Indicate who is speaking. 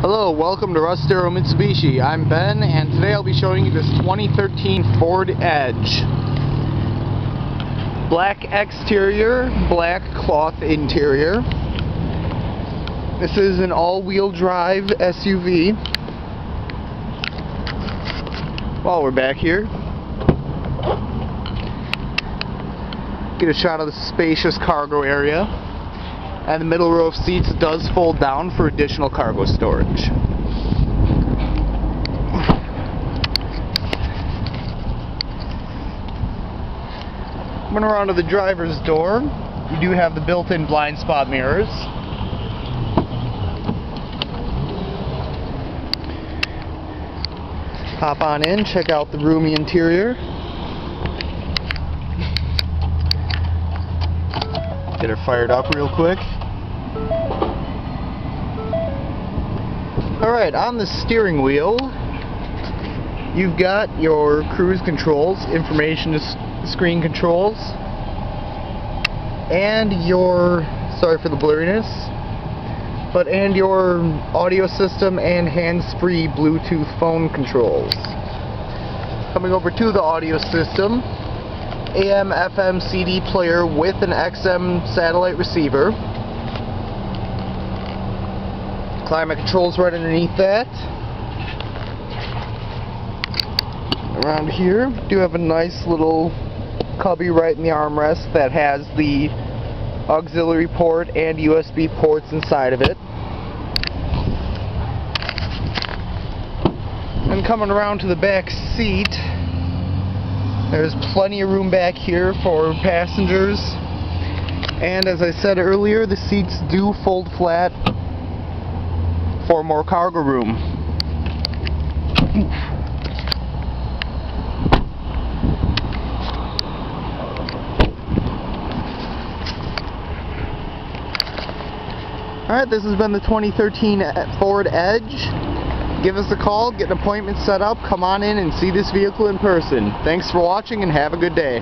Speaker 1: Hello, welcome to Russ Darrow Mitsubishi. I'm Ben, and today I'll be showing you this 2013 Ford Edge. Black exterior, black cloth interior. This is an all-wheel drive SUV. While we're back here, get a shot of the spacious cargo area and the middle row of seats does fold down for additional cargo storage. Coming around to the driver's door, you do have the built-in blind spot mirrors. Hop on in, check out the roomy interior. Get her fired up real quick. Alright, on the steering wheel, you've got your cruise controls, information screen controls, and your, sorry for the blurriness, but and your audio system and hands-free Bluetooth phone controls. Coming over to the audio system, AM, FM, CD player with an XM satellite receiver. Climate controls right underneath that. Around here, do have a nice little cubby right in the armrest that has the auxiliary port and USB ports inside of it. And coming around to the back seat, there's plenty of room back here for passengers. And as I said earlier, the seats do fold flat for more cargo room. Alright, this has been the 2013 Ford Edge. Give us a call, get an appointment set up, come on in and see this vehicle in person. Thanks for watching and have a good day.